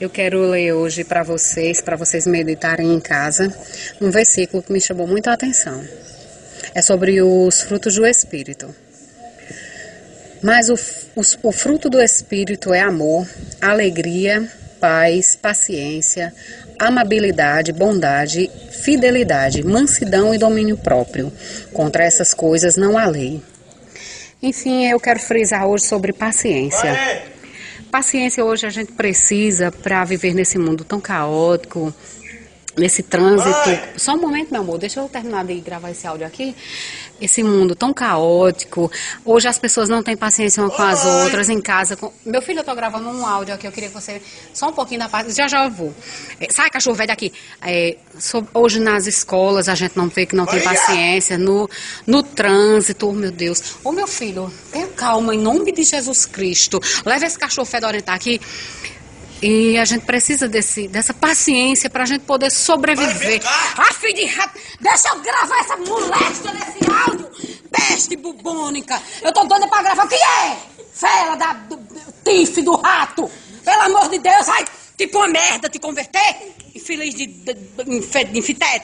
Eu quero ler hoje para vocês, para vocês meditarem em casa, um versículo que me chamou muito a atenção. É sobre os frutos do Espírito. Mas o, o, o fruto do Espírito é amor, alegria, paz, paciência, amabilidade, bondade, fidelidade, mansidão e domínio próprio. Contra essas coisas não há lei. Enfim, eu quero frisar hoje sobre paciência. Paciência hoje a gente precisa para viver nesse mundo tão caótico, nesse trânsito. Só um momento, meu amor, deixa eu terminar de gravar esse áudio aqui esse mundo tão caótico. Hoje as pessoas não têm paciência uma com as outras em casa. Com... Meu filho, eu tô gravando um áudio aqui, eu queria que você. Só um pouquinho da parte. Já já eu vou. É, sai, cachorro velho daqui. É, so... Hoje nas escolas a gente não vê que não tem paciência. No, no trânsito, oh meu Deus. Ô meu filho, calma, em nome de Jesus Cristo. Leva esse cachorro fedorento aqui. E a gente precisa desse, dessa paciência para a gente poder sobreviver. Ah, filho de rato, deixa eu gravar essa moléstia nesse áudio. Peste bubônica. Eu tô doida para gravar. O que é? Fela da do, do, tife do rato. Pelo amor de Deus, vai tipo uma merda te converter. Infeliz de, de, de, de, de